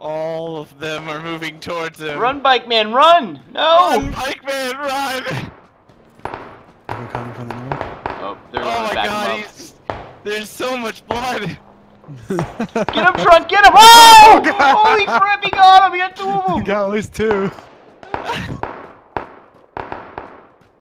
All of them are moving towards him. Run, bike man, run! No! Run, bike man, run! We're coming from the north. Oh, they're Oh my god, he's, there's so much blood. Get him, Trunk! Get him! Oh! oh holy crap! He got him! He got two of them! got at least two.